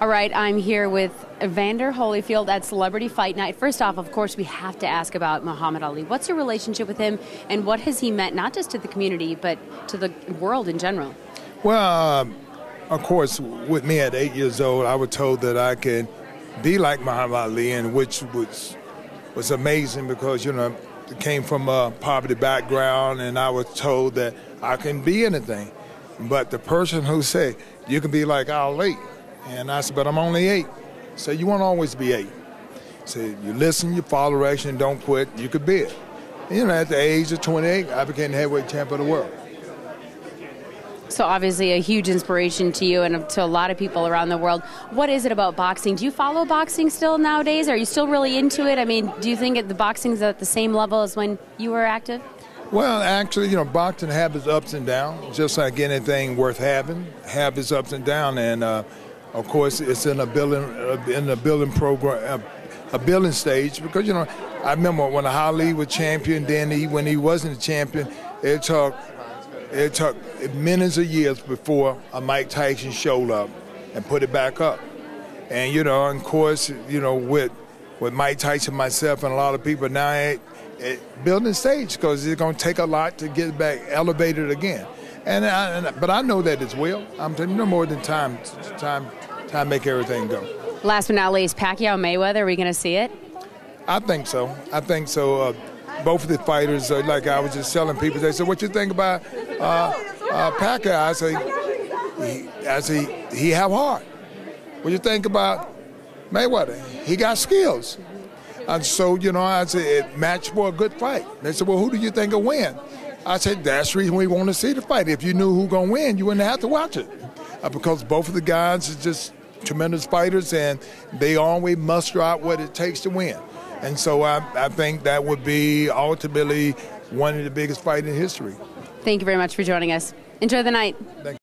All right, I'm here with Evander Holyfield at Celebrity Fight Night. First off, of course, we have to ask about Muhammad Ali. What's your relationship with him, and what has he meant not just to the community, but to the world in general? Well, um, of course, with me at eight years old, I was told that I could be like Muhammad Ali, and which was was amazing because you know came from a poverty background, and I was told that I can be anything. But the person who said you can be like Ali and I said, but I'm only eight. So you won't always be eight. So you listen, you follow direction, don't quit, you could be it. And, you know, at the age of 28, I became the heavyweight champion of the world. So obviously a huge inspiration to you and to a lot of people around the world. What is it about boxing? Do you follow boxing still nowadays? Are you still really into it? I mean, do you think the boxing's at the same level as when you were active? Well, actually, you know, boxing have its ups and downs, just like anything worth having, have its ups and downs. And uh, of course, it's in a building uh, in a building program, uh, a building stage because you know I remember when Ali was champion. Then he, when he wasn't a champion, it took it took minutes of years before a Mike Tyson showed up and put it back up. And you know, of course, you know with with Mike Tyson, myself, and a lot of people now, it, it building stage because it's going to take a lot to get back elevated again. And, I, and, but I know that as well. I'm telling you, no more than time, time, time make everything go. Last but not least, Pacquiao Mayweather. Are we going to see it? I think so. I think so. Uh, both of the fighters, uh, like I was just telling people, they said, "What you think about uh, uh, Pacquiao?" I say, he, "I say he have heart." What you think about Mayweather? He got skills. And so, you know, I said, it matched for a good fight. They said, well, who do you think will win? I said, that's the reason we want to see the fight. If you knew who going to win, you wouldn't have to watch it. Uh, because both of the guys are just tremendous fighters, and they always muster out what it takes to win. And so I, I think that would be ultimately one of the biggest fights in history. Thank you very much for joining us. Enjoy the night. Thank